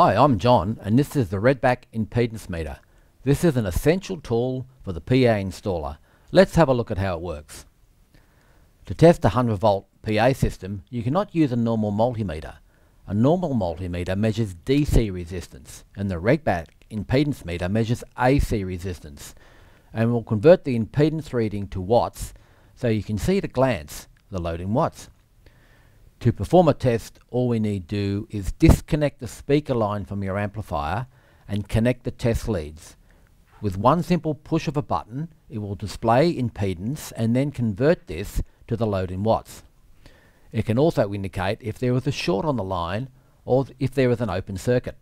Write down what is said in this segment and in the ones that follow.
Hi, I'm John and this is the Redback impedance meter. This is an essential tool for the PA installer. Let's have a look at how it works. To test a 100 volt PA system you cannot use a normal multimeter. A normal multimeter measures DC resistance and the Redback impedance meter measures AC resistance and will convert the impedance reading to watts so you can see at a glance the load in watts. To perform a test, all we need do is disconnect the speaker line from your amplifier and connect the test leads. With one simple push of a button, it will display impedance and then convert this to the load in watts. It can also indicate if there is a short on the line or if there is an open circuit.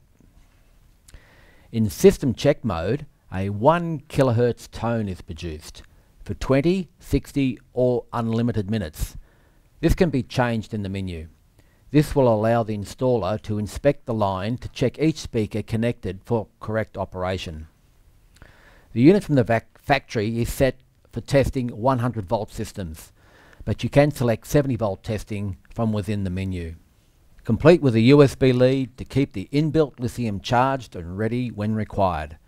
In system check mode, a 1 kHz tone is produced for 20, 60 or unlimited minutes. This can be changed in the menu. This will allow the installer to inspect the line to check each speaker connected for correct operation. The unit from the factory is set for testing 100 volt systems, but you can select 70 volt testing from within the menu. Complete with a USB lead to keep the inbuilt lithium charged and ready when required.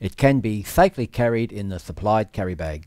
It can be safely carried in the supplied carry bag.